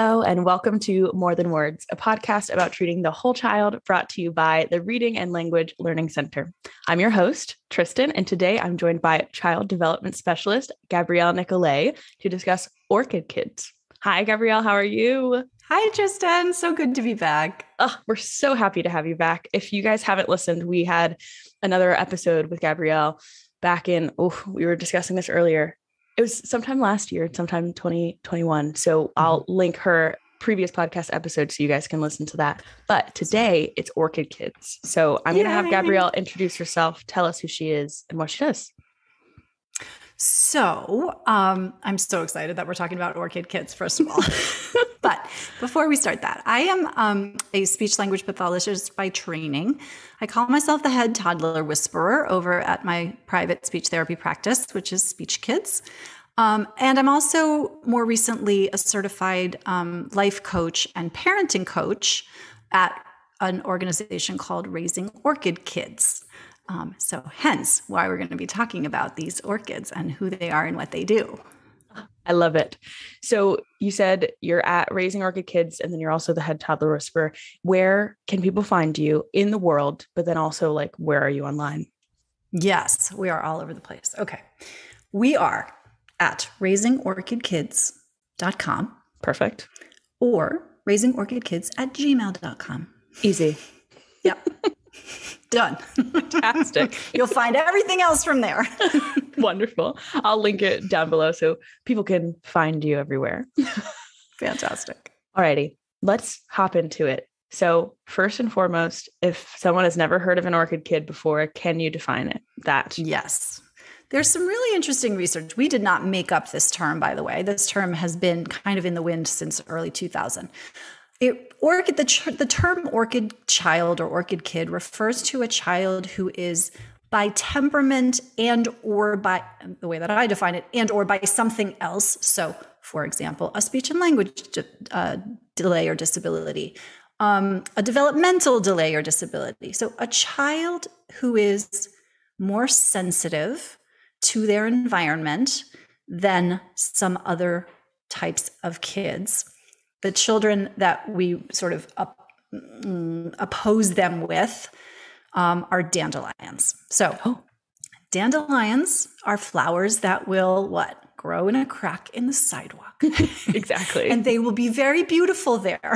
Hello, and welcome to More Than Words, a podcast about treating the whole child brought to you by the Reading and Language Learning Center. I'm your host, Tristan, and today I'm joined by child development specialist Gabriele Nicolet to discuss Orchid Kids. Hi, Gabriele, how are you? Hi, Tristan. So good to be back. Oh, we're so happy to have you back. If you guys haven't listened, we had another episode with Gabriele back in, oh, we were discussing this earlier it was sometime last year, sometime 2021. So mm-hmm. I'll link her previous podcast episode so you guys can listen to that. But today it's Orchid Kids. So I'm going to have Gabriele introduce herself, tell us who she is and what she does. So um, I'm so excited that we're talking about Orchid Kids, first of all. but before we start that, I am um, a speech language pathologist by training. I call myself the head toddler whisperer over at my private speech therapy practice, which is Speech Kids. Um, and I'm also more recently a certified um, life coach and parenting coach at an organization called Raising Orchid Kids. Um, so, hence why we're going to be talking about these orchids and who they are and what they do. I love it. So, you said you're at Raising Orchid Kids and then you're also the head toddler whisperer. Where can people find you in the world? But then also, like, where are you online? Yes, we are all over the place. Okay. We are at raisingorchidkids.com. Perfect. Or raisingorchidkids at gmail.com. Easy. Yep. Done. Fantastic. You'll find everything else from there. Wonderful. I'll link it down below so people can find you everywhere. Fantastic. Alrighty, let's hop into it. So, first and foremost, if someone has never heard of an orchid kid before, can you define it? That yes. There's some really interesting research. We did not make up this term, by the way. This term has been kind of in the wind since early 2000. It, orchid, the, the term orchid child or orchid kid refers to a child who is by temperament and or by the way that I define it and or by something else. So, for example, a speech and language uh, delay or disability, um, a developmental delay or disability. So, a child who is more sensitive to their environment than some other types of kids the children that we sort of up, mm, oppose them with um, are dandelions. So, oh. dandelions are flowers that will what? Grow in a crack in the sidewalk. exactly. and they will be very beautiful there.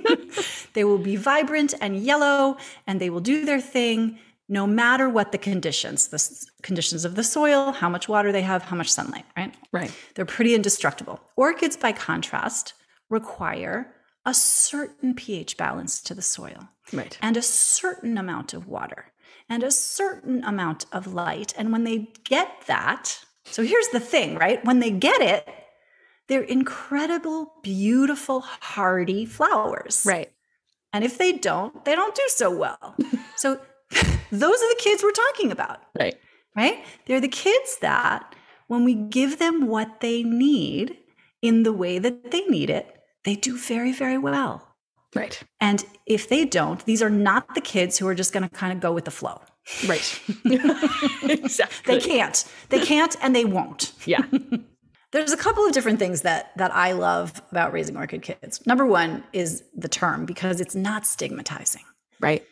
they will be vibrant and yellow, and they will do their thing no matter what the conditions the conditions of the soil how much water they have how much sunlight right right they're pretty indestructible orchids by contrast require a certain pH balance to the soil right. and a certain amount of water and a certain amount of light. And when they get that, so here's the thing, right? When they get it, they're incredible, beautiful, hardy flowers. Right. And if they don't, they don't do so well. so those are the kids we're talking about. Right. Right? They're the kids that when we give them what they need in the way that they need it, they do very, very well. Right. And if they don't, these are not the kids who are just going to kind of go with the flow. Right. exactly. They can't. They can't and they won't. Yeah. There's a couple of different things that that I love about raising orchid kids. Number one is the term because it's not stigmatizing. Right.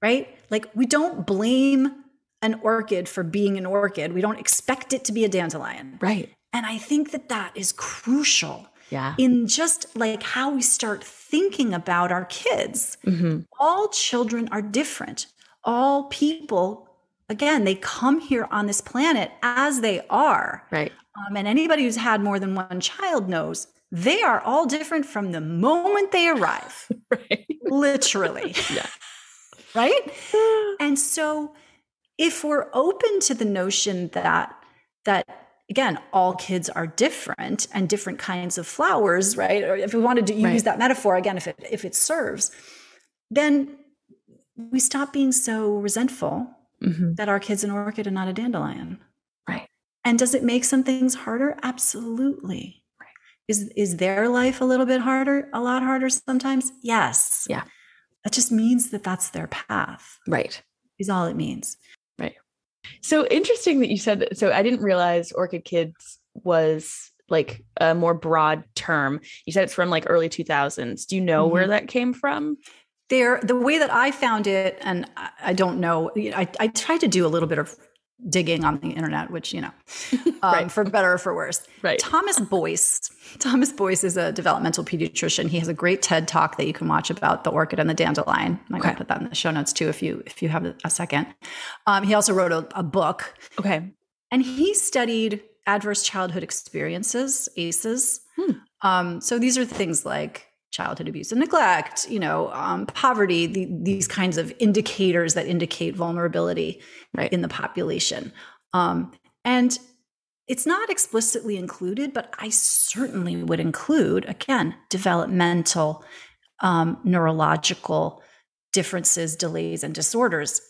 Right? Like we don't blame an orchid for being an orchid. We don't expect it to be a dandelion. Right. And I think that that is crucial yeah. in just like how we start thinking about our kids. Mm-hmm. All children are different. All people, again, they come here on this planet as they are. Right. Um, and anybody who's had more than one child knows they are all different from the moment they arrive. right. Literally. Yeah. Right? And so if we're open to the notion that that again, all kids are different and different kinds of flowers, right? Or if we wanted to use right. that metaphor again, if it if it serves, then we stop being so resentful mm-hmm. that our kid's an orchid and not a dandelion. Right. And does it make some things harder? Absolutely. Right. Is is their life a little bit harder, a lot harder sometimes? Yes. Yeah. That just means that that's their path. Right. Is all it means. Right. So interesting that you said so I didn't realize Orchid Kids was like a more broad term. You said it's from like early 2000s. Do you know mm-hmm. where that came from? There, the way that I found it, and I don't know, I, I tried to do a little bit of digging on the internet, which, you know, um, right. for better or for worse. Right. Thomas Boyce. Thomas Boyce is a developmental pediatrician. He has a great TED talk that you can watch about the orchid and the dandelion. I'm okay. going to put that in the show notes too, if you if you have a second. Um, he also wrote a, a book. Okay. And he studied adverse childhood experiences, ACEs. Hmm. Um, so these are things like childhood abuse and neglect, you know, um, poverty, the, these kinds of indicators that indicate vulnerability right. in the population. Um, and it's not explicitly included, but I certainly would include, again, developmental, um, neurological differences, delays, and disorders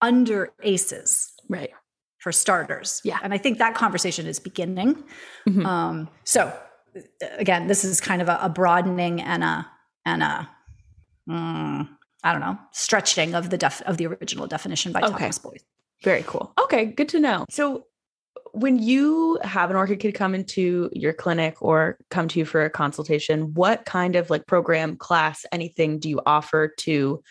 under ACEs. Right. For starters. Yeah. And I think that conversation is beginning. Mm-hmm. Um, so again, this is kind of a, a broadening and a and a mm, I don't know stretching of the def of the original definition by okay. Thomas Boyce. Very cool. Okay, good to know. So when you have an orchid kid come into your clinic or come to you for a consultation, what kind of like program, class, anything do you offer to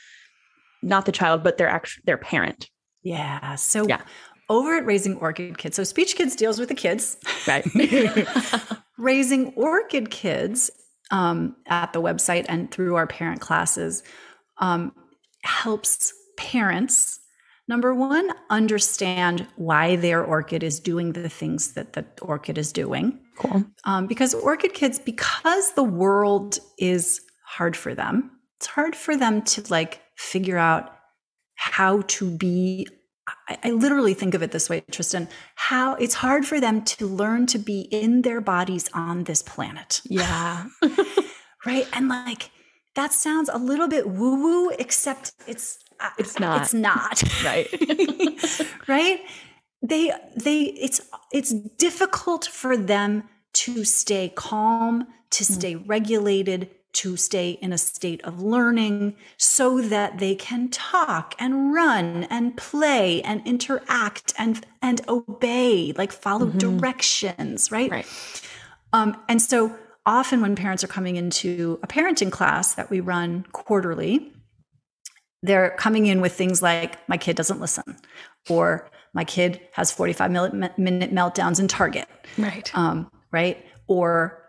not the child, but their actual their parent? Yeah. So yeah. over at Raising Orchid Kids, so Speech Kids deals with the kids. Right. raising orchid kids um, at the website and through our parent classes um, helps parents number one understand why their orchid is doing the things that the orchid is doing. Cool. Um, because orchid kids because the world is hard for them it's hard for them to like figure out how to be I, I literally think of it this way, Tristan, how it's hard for them to learn to be in their bodies on this planet. Yeah. right. And like, that sounds a little bit woo woo, except it's uh, it's not. It's not. right. right? They they it's it's difficult for them to stay calm, to hmm. stay mm. regulated, to stay in a state of learning so that they can talk and run and play and interact and and obey like follow mm-hmm. directions right? Right. Um, and so often when parents are coming into a parenting class that we run quarterly they're coming in with things like my kid doesn't listen or my kid has 45 minute meltdowns in target. Right. Um, right? Or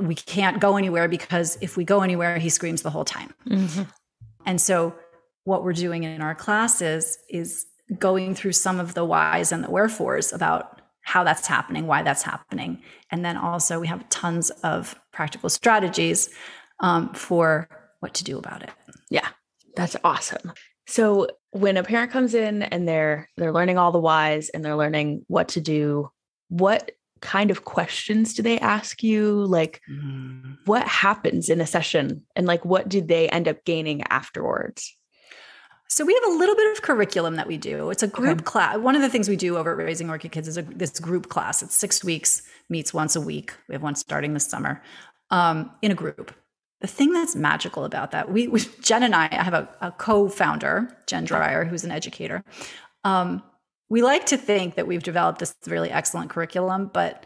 we can't go anywhere because if we go anywhere, he screams the whole time. Mm-hmm. And so, what we're doing in our classes is going through some of the whys and the wherefores about how that's happening, why that's happening. And then also, we have tons of practical strategies um, for what to do about it. Yeah, that's awesome. So, when a parent comes in and they're they're learning all the whys and they're learning what to do, what kind of questions do they ask you? Like, mm. what happens in a session and like what do they end up gaining afterwards? So we have a little bit of curriculum that we do. It's a group okay. class. One of the things we do over at Raising Orchid Kids is a, this group class. It's six weeks, meets once a week. We have one starting this summer um, in a group. The thing that's magical about that, we, we Jen and I, I have a, a co-founder, Jen Dreyer, who's an educator. Um, we like to think that we've developed this really excellent curriculum, but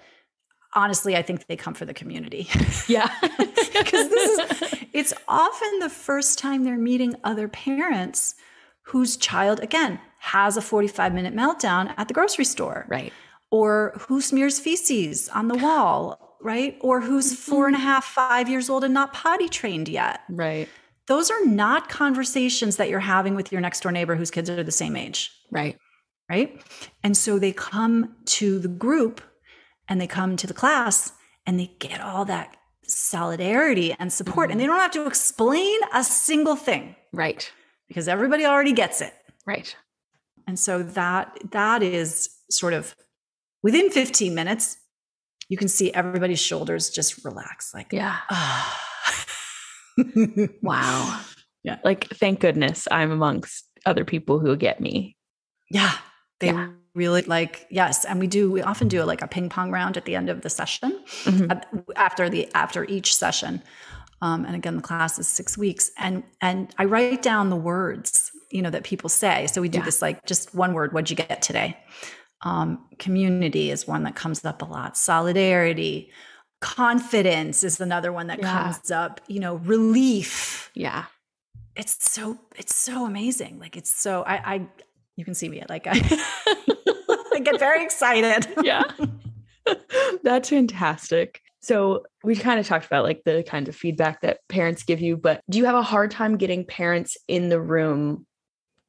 honestly, I think they come for the community. Yeah. Because this is, it's often the first time they're meeting other parents whose child, again, has a 45 minute meltdown at the grocery store. Right. Or who smears feces on the wall, right? Or who's mm-hmm. four and a half, five years old and not potty trained yet. Right. Those are not conversations that you're having with your next door neighbor whose kids are the same age. Right right? And so they come to the group and they come to the class and they get all that solidarity and support mm-hmm. and they don't have to explain a single thing. Right. Because everybody already gets it. Right. And so that that is sort of within 15 minutes you can see everybody's shoulders just relax like yeah. Ah. wow. Yeah. Like thank goodness I'm amongst other people who get me. Yeah. They yeah. really like yes, and we do. We often do like a ping pong round at the end of the session, mm-hmm. after the after each session. Um, and again, the class is six weeks, and and I write down the words you know that people say. So we do yeah. this like just one word. What'd you get today? Um, community is one that comes up a lot. Solidarity, confidence is another one that Yeah. comes up you know relief Yeah. it's so it's so amazing like it's so i i you can see me like i i get very excited Yeah. That's fantastic. So we kind of talked about like the kinds of feedback that parents give you, but do you have a hard time getting parents in the room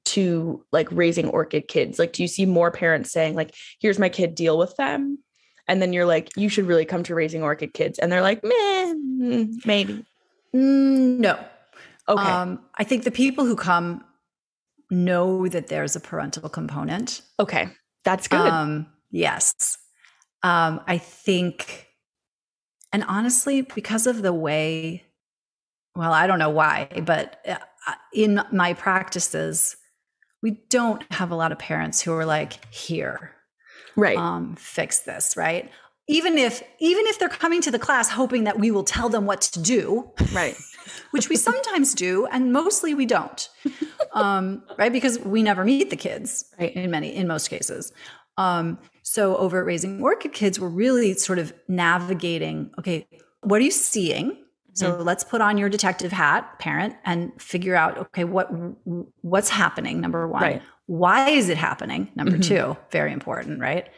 to like raising orchid kids? Like, do you see more parents saying, like, here's my kid, deal with them? And then you're like, you should really come to raising orchid kids. And they're like, meh, mm, maybe. Mm, no Okay. um i think the people who come know that there's a parental component okay. That's good. Um, yes. Um, I think, and honestly, because of the way, well, I don't know why, but uh, in my practices, we don't have a lot of parents who are like, here, right. um, fix this, right? Even if, even if they're coming to the class hoping that we will tell them what to do, right. which we sometimes do, and mostly we don't, um, right? Because we never meet the kids, Right. In many, in most cases. Um, so over at Raising Orchid Kids, we're really sort of navigating. Okay, what are you seeing? So let's put on your detective hat, parent, and figure out. Okay, what what's happening? Number one, Right. why is it happening? Number Mhm. two, very important, right?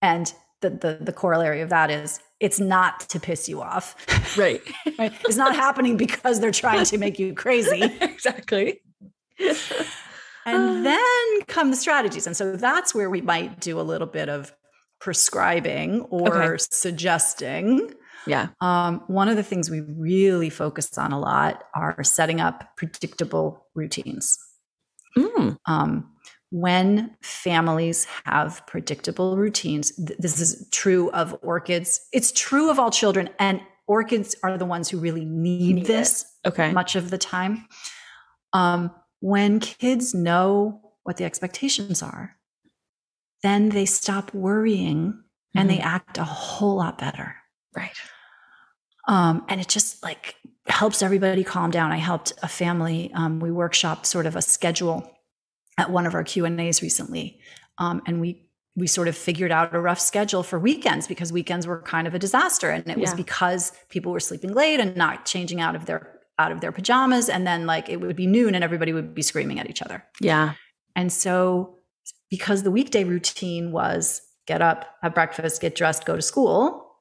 And the, the the corollary of that is it's not to piss you off. Right. right? It's not happening because they're trying to make you crazy. exactly. And then come the strategies. And so that's where we might do a little bit of prescribing or Okay. suggesting. Yeah. Um, one of the things we really focus on a lot are setting up predictable routines. Mm, Um, when families have predictable routines, th- this is true of orchids. It's true of all children, and orchids are the ones who really need, Need it. this okay. much of the time. Um, when kids know what the expectations are, then they stop worrying and they act a whole lot better. Right. Um, and it just like helps everybody calm down. I helped a family. Um, we workshopped sort of a schedule at one of our Q and A's recently, um, and we we sort of figured out a rough schedule for weekends because weekends were kind of a disaster, and it was because people were sleeping late and not changing out of their out of their pajamas, and then like it would be noon and everybody would be screaming at each other. Yeah. And so, because the weekday routine was get up, have breakfast, get dressed, go to school,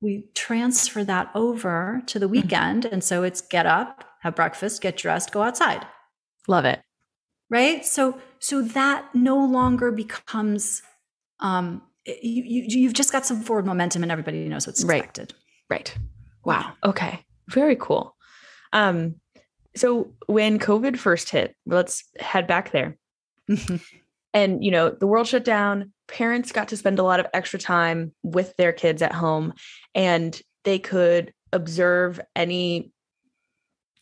we transfer that over to the weekend. And so it's get up, have breakfast, get dressed, go outside. Love it. Right. So, so that no longer becomes, um, you, you, you've just got some forward momentum and everybody knows what's Right. expected. Right. Wow. Okay. Very cool. Um, so when COVID first hit, let's head back there. And you know, the world shut down. Parents got to spend a lot of extra time with their kids at home, and they could observe any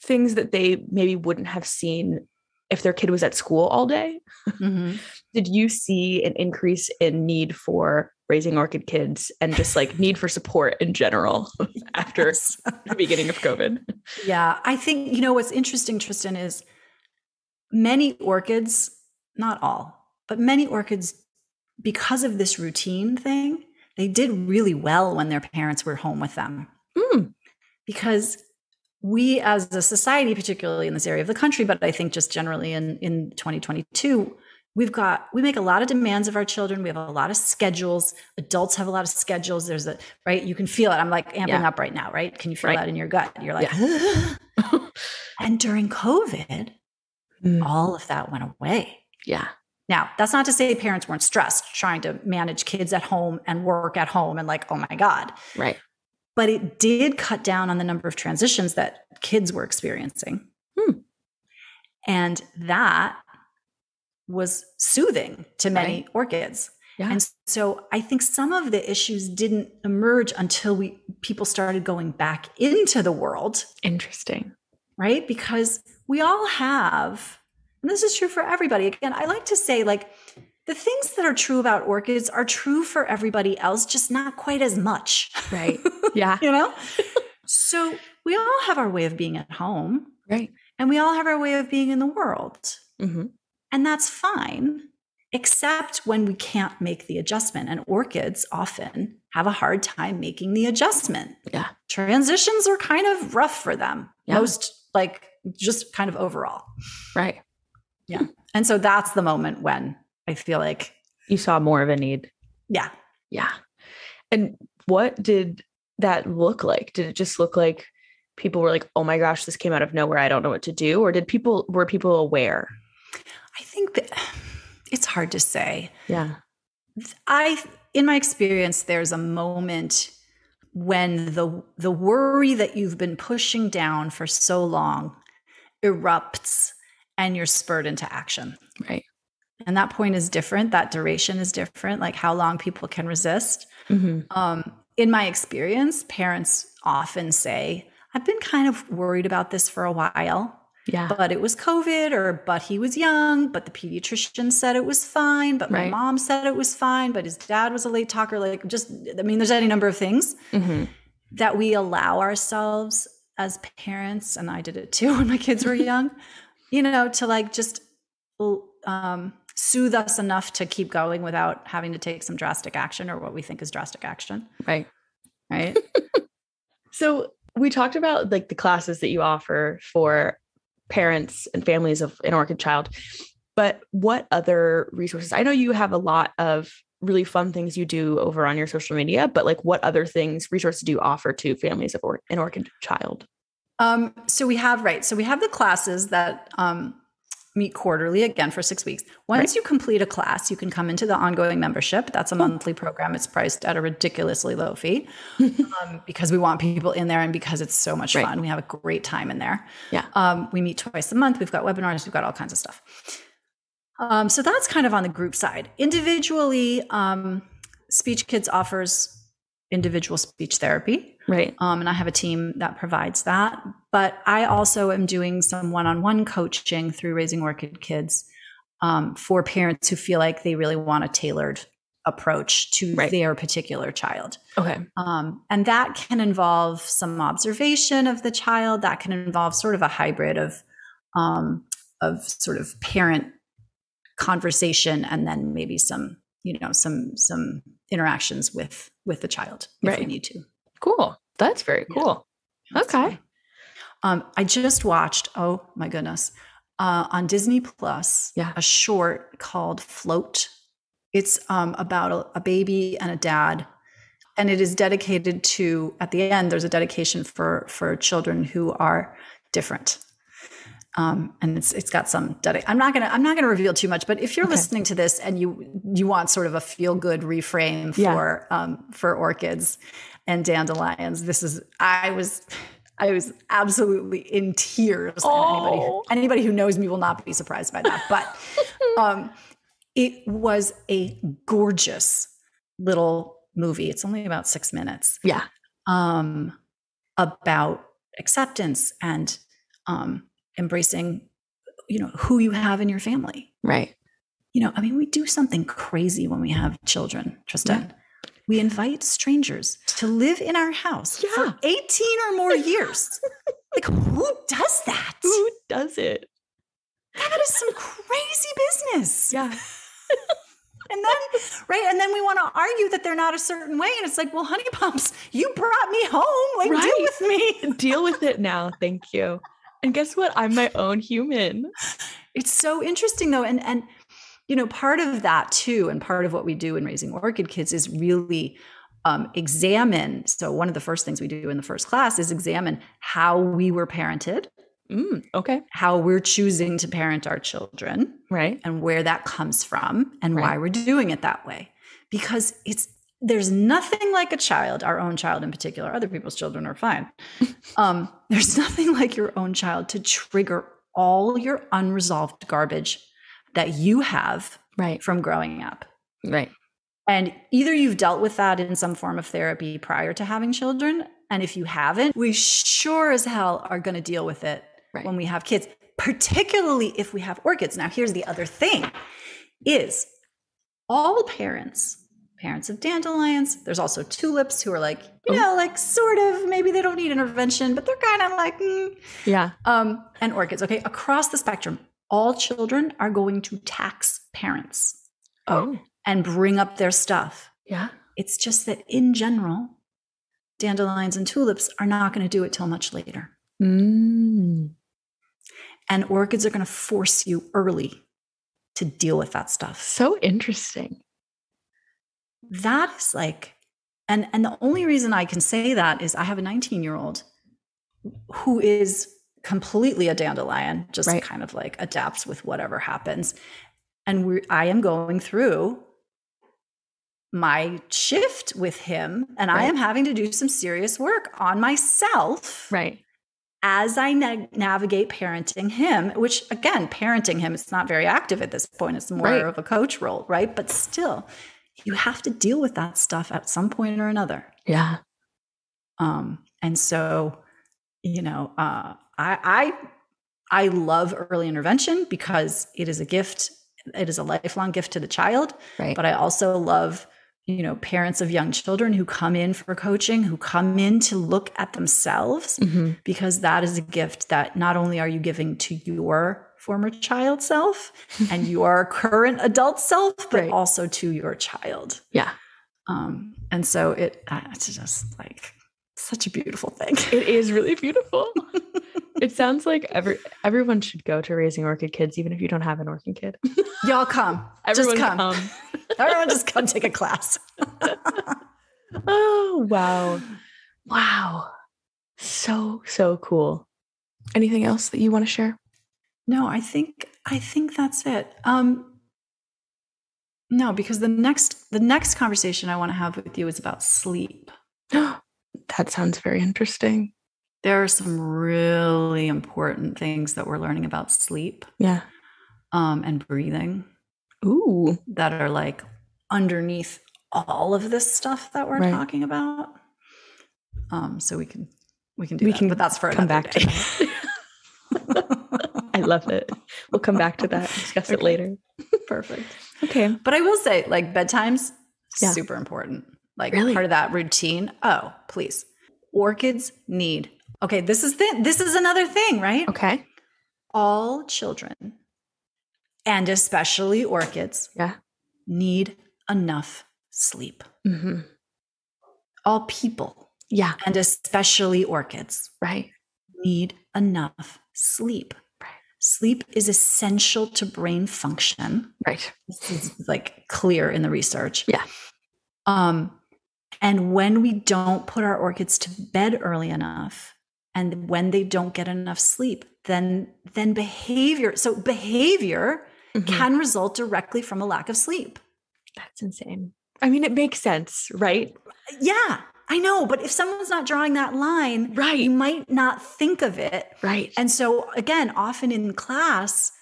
things that they maybe wouldn't have seen if their kid was at school all day. Mhm. Did you see an increase in need for raising orchid kids and just like need for support in general after Yes. the beginning of COVID? Yeah, I think you know what's interesting, Tristan, is many orchids, not all, but many orchids, because of this routine thing, they did really well when their parents were home with them. Mm, Because we as a society, particularly in this area of the country, but I think just generally in, in 2022, we've got we make a lot of demands of our children. We have a lot of schedules. Adults have a lot of schedules. There's a right, you can feel it. I'm like amping Yeah. up right now, right? Can you feel Right. that in your gut? You're like, and during COVID, Mm, all of that went away. yeah. Now, that's not to say parents weren't stressed trying to manage kids at home and work at home and like, oh my God. Right. But it did cut down on the number of transitions that kids were experiencing. Hmm. And that was soothing to many orchids. Yeah. And so I think some of the issues didn't emerge until we people started going back into the world Interesting. right? Because we all have, and this is true for everybody. Again, I like to say, like, the things that are true about orchids are true for everybody else, just not quite as much. Right. Yeah. you know? so we all have our way of being at home, Right. and we all have our way of being in the world. hmm And that's fine, except when we can't make the adjustment. And orchids often have a hard time making the adjustment. Yeah. Transitions are kind of rough for them. Yeah. Most like just kind of overall. Right. Yeah. And so that's the moment when I feel like, You saw more of a need. yeah, Yeah. And what did that look like? Did it just look like people were like, "Oh my gosh, this came out of nowhere. I don't know what to do," or did people were people aware? I think that it's hard to say. Yeah. I in my experience there's a moment when the the worry that you've been pushing down for so long erupts and you're spurred into action. Right. And that point is different, that duration is different, like how long people can resist. hmm Um, in my experience, parents often say, I've been kind of worried about this for a while, Yeah. but it was COVID, or but he was young, but the pediatrician said it was fine, but my mom said it was fine, but his dad was a late talker. Like, just, I mean, there's any number of things hmm that we allow ourselves as parents, and I did it too when my kids were young, you know, to like just um, soothe us enough to keep going without having to take some drastic action or what we think is drastic action. Right. Right. So we talked about like the classes that you offer for parents and families of an orchid child, but what other resources? I know you have a lot of really fun things you do over on your social media, but like what other things, resources do you offer to families of or- an orchid child? Um, so we have right. So we have the classes that um, meet quarterly again for six weeks. Once Right. you complete a class, you can come into the ongoing membership. That's a monthly program. It's priced at a ridiculously low fee um, because we want people in there and because it's so much Right. fun. We have a great time in there. Yeah. Um, we meet twice a month. We've got webinars. We've got all kinds of stuff. Um, so that's kind of on the group side. Individually, um, Speech Kids offers individual speech therapy. Right. Um, and I have a team that provides that. But I also am doing some one on one coaching through Raising Orchid Kids um, for parents who feel like they really want a tailored approach to Right. their particular child. Okay. Um, and that can involve some observation of the child, that can involve sort of a hybrid of, um, of sort of parent conversation and then maybe some you know some some interactions with with the child if we Right. need to Cool. That's very Yeah. cool. That's Okay. Um, I just watched, oh my goodness, uh, on Disney Plus, Yeah. a short called Float. It's um, about a, a baby and a dad. And it is dedicated to, at the end, there's a dedication for for children who are different. Um, and it's it's got some dedi- I'm not gonna I'm not gonna reveal too much, but if you're Okay. listening to this and you you want sort of a feel good reframe Yeah. for um, for orchids and dandelions, this is I was I was absolutely in tears. And Anybody, Oh. anybody who knows me will not be surprised by that. But um, it was a gorgeous little movie. It's only about six minutes Yeah. um, about acceptance and um, embracing, you know, who you have in your family. Right. You know, I mean, we do something crazy when we have children, Tristan. We invite strangers to live in our house Yeah. for 18 or more years. like, who does that? Who does it? That is some crazy business. Yeah. And then, right, and then we want to argue that they're not a certain way. And it's like, well, honey pumps, you brought me home. Like, Right. deal with me. Deal with it now. Thank you. And guess what? I'm my own human. It's so interesting though. And and you know, part of that too, and part of what we do in raising orchid kids is really um, examine. So one of the first things we do in the first class is examine how we were parented, Mm, okay. how we're choosing to parent our children, Right. and where that comes from, and why we're doing it that way. Because it's there's nothing like a child, our own child in particular. Other people's children are fine. um, there's nothing like your own child to trigger all your unresolved garbage that you have Right. from growing up. Right. And either you've dealt with that in some form of therapy prior to having children. And if you haven't, we sure as hell are going to deal with it Right. when we have kids, particularly if we have orchids. Now, here's the other thing is all parents, parents of dandelions, there's also tulips who are like, you Oh. know, like sort of, maybe they don't need intervention, but they're kind of like, mm, Yeah. um, and orchids. Okay, across the spectrum, all children are going to tax parents Oh. and bring up their stuff. Yeah. It's just that in general, dandelions and tulips are not going to do it till much later. Mm. And orchids are going to force you early to deal with that stuff. So interesting. That is like, and and the only reason I can say that is I have a 19 year old who is completely a dandelion, just Right. kind of like adapts with whatever happens. And we I am going through my shift with him, and I am having to do some serious work on myself Right. as I na- navigate parenting him, which again, parenting him, it's not very active at this point. It's more Right. of a coach role, right? But still, you have to deal with that stuff at some point or another. Yeah. Um, and so, you know, uh, I, I, I love early intervention because it is a gift. It is a lifelong gift to the child. Right. But I also love, you know, parents of young children who come in for coaching, who come in to look at themselves hmm because that is a gift that not only are you giving to your former child self and your current adult self, but Right. also to your child. Yeah. Um, and so it uh, it's just like such a beautiful thing. It is really beautiful. it sounds like every everyone should go to raising orchid kids, even if you don't have an orchid kid. Y'all come. Everyone just come. come. Everyone just come take a class. Oh wow. Wow. So, so cool. Anything else that you want to share? No, I think I think that's it. Um no, because the next the next conversation I want to have with you is about sleep. that sounds very interesting. There are some really important things that we're learning about sleep Yeah. um, and breathing Ooh. that are like underneath all of this stuff that we're Right. talking about. Um, so we can we can do We that, can but that's for come back to that. I love it. We'll come back to that, discuss it later. Perfect. Okay. But I will say, like bedtime's Yeah. super important. Like Really? part of that routine. Oh, please. Orchids need. Okay, this is the, this is another thing, right? Okay. All children, and especially orchids, Yeah. need enough sleep. hmm All people, Yeah. and especially orchids, Right. need enough sleep. Right. Sleep is essential to brain function. Right. This is like clear in the research. Yeah. Um, and when we don't put our orchids to bed early enough, and when they don't get enough sleep, then then behavior. So behavior Mhm. can result directly from a lack of sleep. That's insane. I mean, it makes sense, right? Yeah, I know. But if someone's not drawing that line, Right. you might not think of it. Right. And so, again, often in class,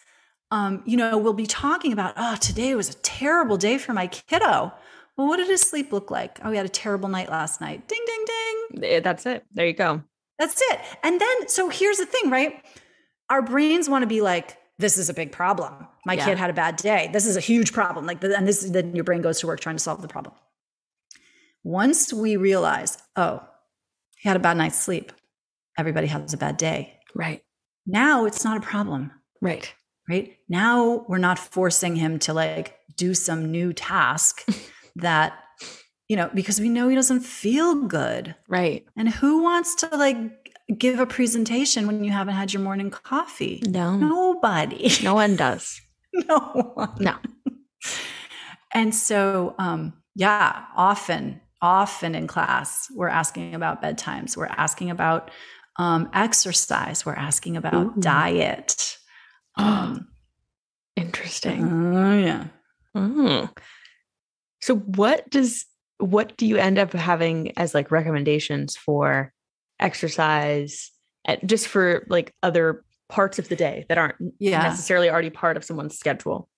um, you know, we'll be talking about, oh, today was a terrible day for my kiddo. Well, what did his sleep look like? Oh, he had a terrible night last night. Ding, ding, ding. Eh, That's it. There you go. That's it. And then, so here's the thing, right? Our brains want to be like, this is a big problem. My Yeah. kid had a bad day. This is a huge problem. Like, and this, is then your brain goes to work trying to solve the problem. Once we realize, oh, he had a bad night's sleep, everybody has a bad day. Right. Now it's not a problem. Right. right? Now we're not forcing him to like do some new task that, you know, because we know he doesn't feel good. Right. And who wants to like give a presentation when you haven't had your morning coffee? No. Nobody. No one does. no one. No. And so, um, yeah, often, often in class, we're asking about bedtimes. We're asking about um, exercise. We're asking about Ooh. diet. Um, Interesting. oh yeah. Mm. So what does what do you end up having as like recommendations for exercise at, just for like other parts of the day that aren't Yeah. necessarily already part of someone's schedule?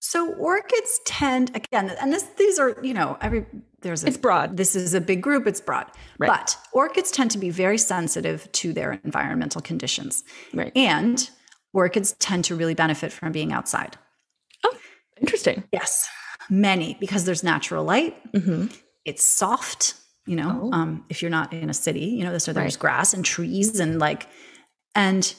So orchids tend again, and this these are you know every there's a It's broad. This is a big group. It's broad, Right. but orchids tend to be very sensitive to their environmental conditions, Right. and orchids tend to really benefit from being outside. Oh, interesting. Yes, many because there's natural light. hmm It's soft. You know, Oh. um, if you're not in a city, you know, so there's Right. grass and trees and like, and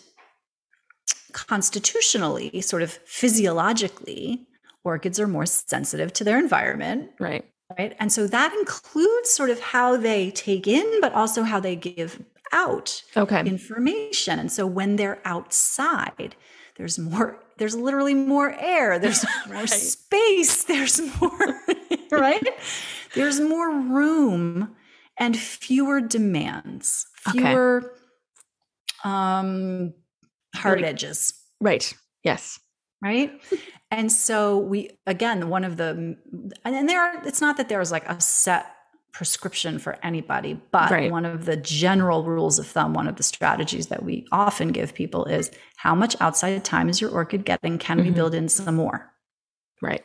constitutionally, sort of physiologically, orchids are more sensitive to their environment Right. Right. And so that includes sort of how they take in, but also how they give out okay. information. And so when they're outside, there's more, there's literally more air, there's more space, there's more, right? There's more room and fewer demands, fewer okay. um hard right. edges. Right. Yes. Right. and so we again, one of the and there are it's not that there's like a set prescription for anybody, but right. one of the general rules of thumb, one of the strategies that we often give people is how much outside time is your orchid getting? Can mm-hmm. we build in some more? Right.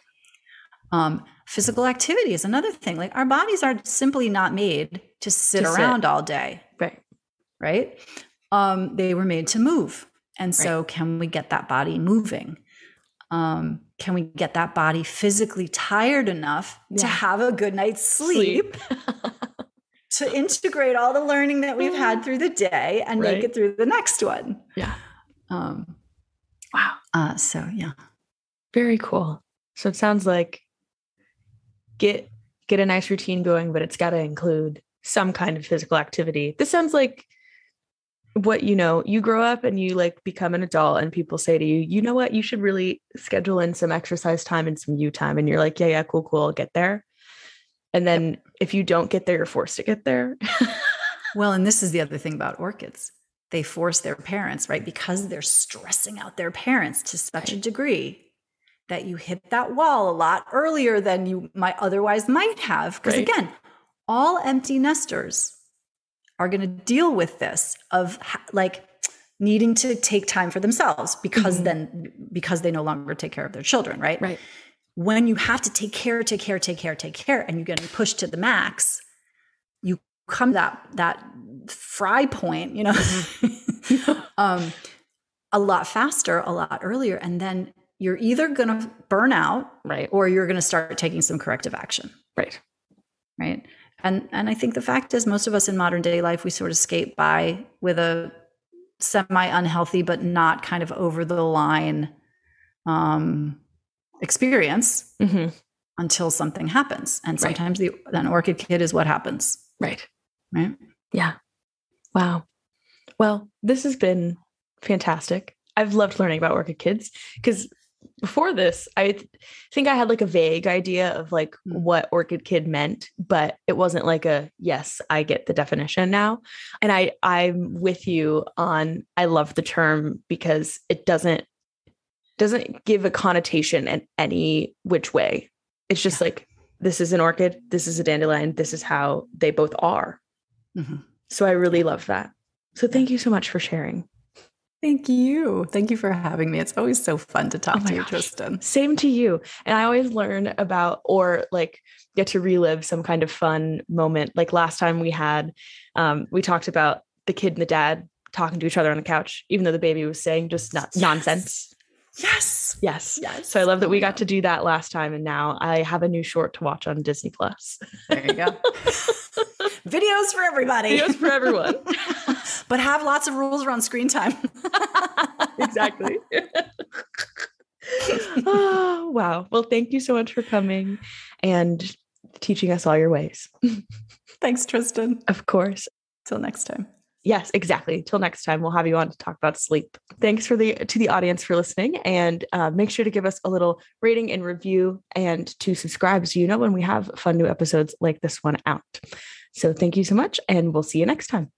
Um, physical activity is another thing. Like our bodies are simply not made to sit to around sit. all day. Right. Right. Um, they were made to move. And so, right. can we get that body moving? Um, can we get that body physically tired enough yeah. to have a good night's sleep, sleep. to integrate all the learning that we've had through the day and right. make it through the next one? Yeah. Um, wow. Uh, so, yeah. Very cool. So, it sounds like get get a nice routine going, but it's got to include some kind of physical activity. This sounds like what you know you grow up and you like become an adult and people say to you you know what? You should really schedule in some exercise time and some you time. And you're like yeah yeah cool cool I'll get there. And then yep. if you don't get there you're forced to get there. Well and this is the other thing about orchids. They force their parents right because they're stressing out their parents to such a degree that you hit that wall a lot earlier than you might otherwise might have. Because right. again, all empty nesters are going to deal with this of like needing to take time for themselves because mm-hmm. then because they no longer take care of their children, right? Right. When you have to take care, take care, take care, take care, and you're getting pushed to the max, you come that that fry point, you know, mm-hmm. um, a lot faster, a lot earlier, and then you're either going to burn out right. or you're going to start taking some corrective action. Right. Right? And and i think the fact is most of us in modern day life we sort of skate by with a semi unhealthy but not kind of over the line um experience mm-hmm. until something happens. And sometimes right. the an orchid kid is what happens. Right. Right? Yeah. Wow. Well this has been fantastic. I've loved learning about orchid kids because before this, I th- think I had like a vague idea of like mm. what orchid kid meant, but it wasn't like a yes, I get the definition now. And I I'm with you on I love the term because it doesn't doesn't give a connotation in any which way. It's just yeah. like this is an orchid, this is a dandelion, this is how they both are. Mm-hmm. So I really love that. So thank you so much for sharing. Thank you. Thank you for having me. It's always so fun to talk oh to you, Tristan. Same to you. And I always learn about or like get to relive some kind of fun moment. Like last time we had, um, we talked about the kid and the dad talking to each other on the couch, even though the baby was saying just not yes. nonsense. Yes. Yes. Yes. So I love that we got to do that last time. And now I have a new short to watch on Disney Plus. There you go. Videos for everybody. Videos for everyone. but have lots of rules around screen time. Exactly. oh, wow. Well, thank you so much for coming and teaching us all your ways. Thanks, Tristan. Of course. Till next time. Yes, exactly. Till next time, we'll have you on to talk about sleep. Thanks for the to the audience for listening, and uh, make sure to give us a little rating and review, and to subscribe so you know when we have fun new episodes like this one out. So thank you so much, and we'll see you next time.